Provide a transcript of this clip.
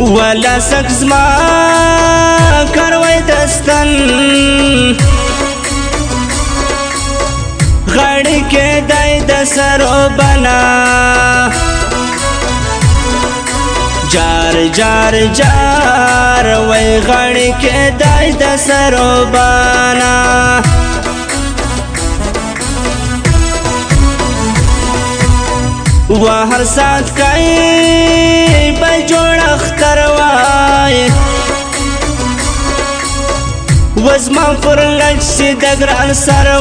ولا سکز ما کروي دستن غړ کې دای د سرو بنا جار جار جار وای غړ کې دای د سرو بنا و هر سات کای به جوړ اختر وای وزما پر لچ سي د ګران سره